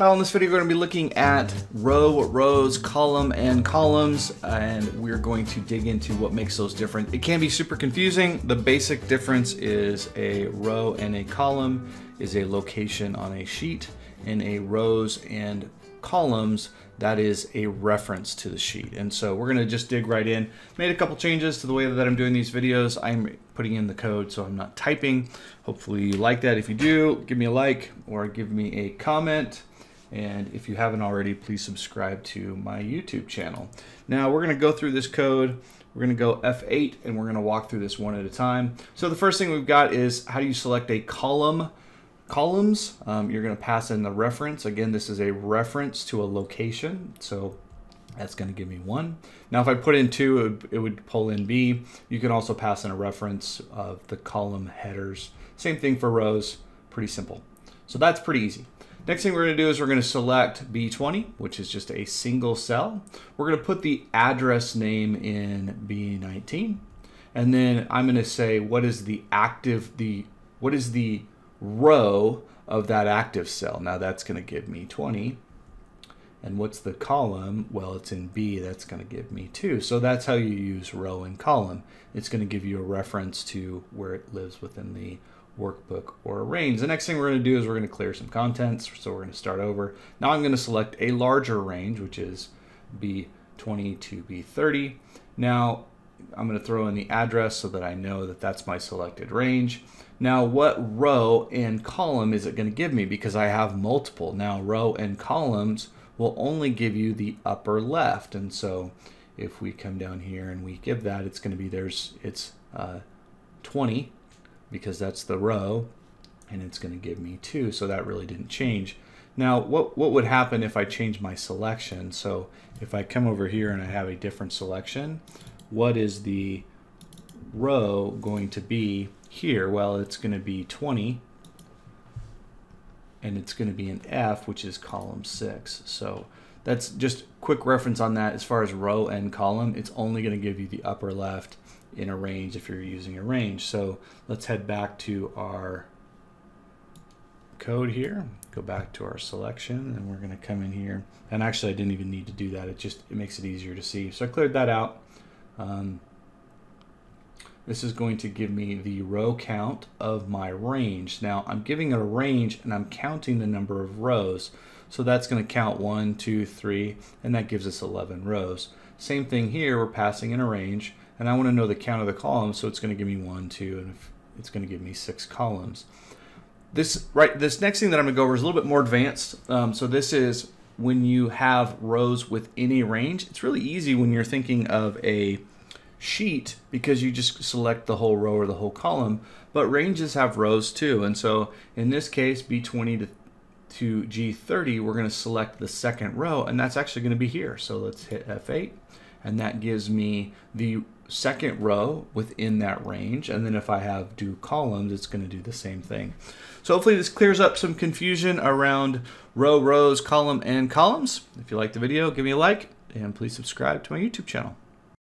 Kyle, in this video, we're going to be looking at row, rows, column, and columns, and we're going to dig into what makes those different. It can be super confusing. The basic difference is a row and a column is a location on a sheet, and a rows and columns, that is a reference to the sheet. And so we're gonna just dig right in. Made a couple changes to the way that I'm doing these videos. I'm putting in the code so I'm not typing. Hopefully you like that. If you do, give me a like or give me a comment. And if you haven't already, please subscribe to my YouTube channel. Now we're gonna go through this code. We're gonna go F8 and we're gonna walk through this one at a time. So the first thing we've got is how do you select a column columns. Um, you're gonna pass in the reference. Again, this is a reference to a location. So that's gonna give me one. Now if I put in two, it would, it would pull in B. You can also pass in a reference of the column headers. Same thing for rows, pretty simple. So that's pretty easy. Next thing we're going to do is we're going to select B20, which is just a single cell. We're going to put the address name in B19. And then I'm going to say what is the active, the what is the row of that active cell. Now that's going to give me 20. And what's the column? Well, it's in B, that's going to give me 2. So that's how you use row and column. It's going to give you a reference to where it lives within the workbook or range. The next thing we're going to do is we're going to clear some contents. So we're going to start over. Now I'm going to select a larger range, which is B20 to B30. Now I'm going to throw in the address so that I know that that's my selected range. Now, what row and column is it going to give me? Because I have multiple. Now, row and columns will only give you the upper left. And so if we come down here and we give that, it's going to be there's, it's uh, 20 because that's the row and it's going to give me two. So that really didn't change. Now, what, what would happen if I change my selection? So if I come over here and I have a different selection, what is the row going to be here? Well, it's going to be 20 and it's going to be an F, which is column 6. So that's just quick reference on that as far as row and column. It's only going to give you the upper left in a range if you're using a range. So let's head back to our code here, go back to our selection, and we're going to come in here. And actually, I didn't even need to do that. It just it makes it easier to see. So I cleared that out. Um, this is going to give me the row count of my range. Now I'm giving it a range and I'm counting the number of rows. So that's going to count one, two, three, and that gives us 11 rows. Same thing here, we're passing in a range and I want to know the count of the columns. So it's going to give me one, two, and it's going to give me six columns. This right, this next thing that I'm going to go over is a little bit more advanced. Um, so this is when you have rows within a range. It's really easy when you're thinking of a sheet because you just select the whole row or the whole column, but ranges have rows too. And so in this case, B20 to, to G30, we're gonna select the second row and that's actually gonna be here. So let's hit F8 and that gives me the second row within that range. And then if I have do columns, it's gonna do the same thing. So hopefully this clears up some confusion around row, rows, column, and columns. If you liked the video, give me a like and please subscribe to my YouTube channel.